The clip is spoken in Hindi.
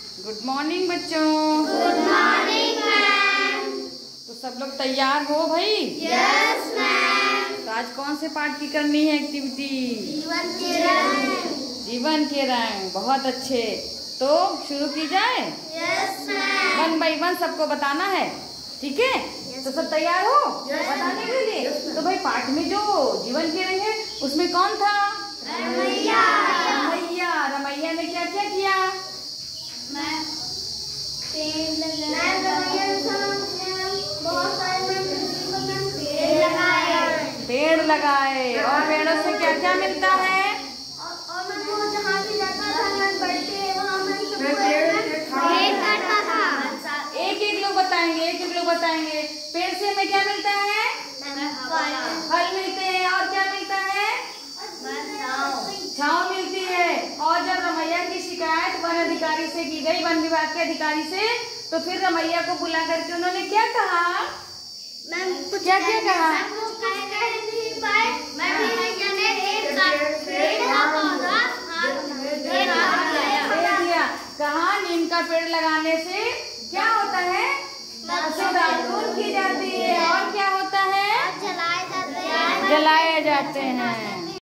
गुड मॉर्निंग बच्चों। गुड मॉर्निंग मैम तो सब लोग तैयार हो भाई? यस मैम तो आज कौन से पार्ट की करनी है एक्टिविटी जीवन के रंग. जीवन के रंग बहुत अच्छे। तो शुरू की जाए? Yes ma'am one by one सबको बताना है ठीक है? Yes, तो सब तैयार हो? Yes. बताने के लिए yes, तो भाई पार्ट में जो जीवन के रंग है उसमें कौन था रमैया रमैया रमैया ने क्या क्या किया मैम पेड़ लगाए। और पेड़ों से क्या क्या मिलता है? एक एक लोग बताएँगे, एक एक लोग बताएँगे। पेड़ से हमें क्या मिलता है? फल मिलते हैं। और क्या मिलता है? छाँव मिलती है। और जब रमैया की शिकायत वन अधिकारी से की गई, वन विभाग के अधिकारी से तो फिर रमैया को बुला करके उन्होंने क्या कहा? मैम कुछ क्या क्या कहा? का पेड़ नीम का लगाने से? क्या होता है? की जाती है। और क्या होता है? जलाए जाते हैं। जलाए जाते हैं।